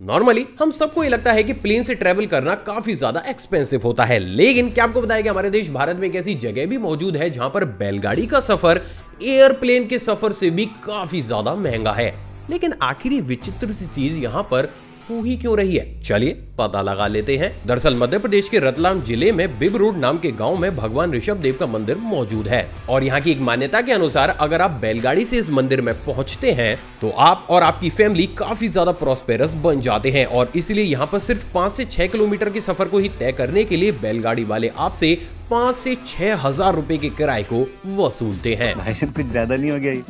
Normally हम सबको ये लगता है कि प्लेन से ट्रेवल करना काफ़ी ज़्यादा एक्सपेंसिव होता है। लेकिन क्या आपको बताया कि हमारे देश भारत में एक ऐसी जगह भी मौजूद है जहाँ पर बैलगाड़ी का सफ़र एयरप्लेन के सफ़र से भी काफ़ी ज़्यादा महँगा है। लेकिन आखिरी विचित्र सी चीज़ यहाँ पर हो ही क्यों रही है? चलिए, पता लगा लेते हैं। दरअसल मध्य प्रदेश के रतलाम ज़िले में बिब रोड नाम के गाँव में भगवान ऋषभ देव का मंदिर मौजूद है। और यहाँ की एक मान्यता के अनुसार अगर आप बैलगाड़ी से इस मंदिर में पहुँचते हैं तो आप और आपकी फैमिली काफ़ी ज़्यादा प्रोस्पेरस बन जाते हैं। और इसलिए यहाँ पर सिर्फ़ पाँच से छह किलोमीटर के सफ़र को ही तय करने के लिए बैलगाड़ी वाले आपसे पाँच से छह हज़ार रूपए के किराए को वसूलते हैं। कुछ ज़्यादा नहीं हो गया